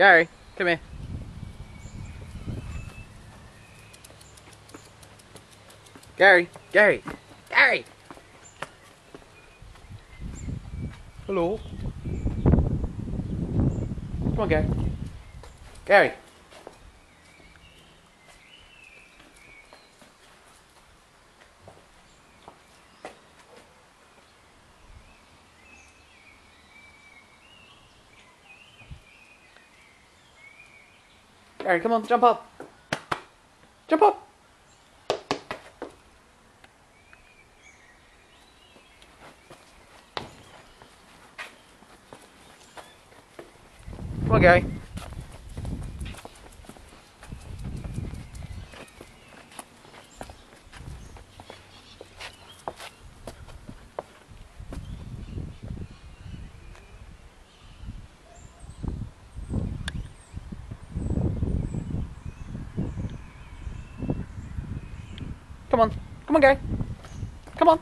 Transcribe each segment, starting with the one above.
Gary, come here. Gary, Gary, Gary. Hello. Come on, Gary. Gary. Gary, come on, jump up. Jump up. Come on, Gary. Come on. Come on, guy. Come on.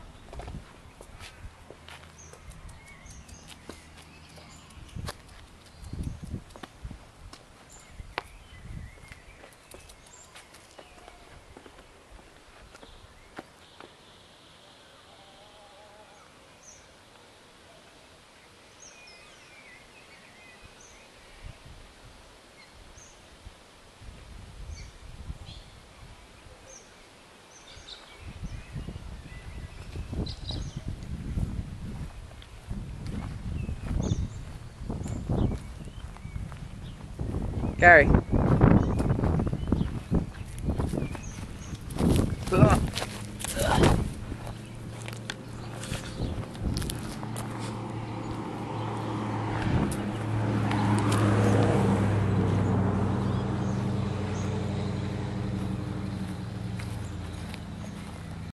Gary. Ugh.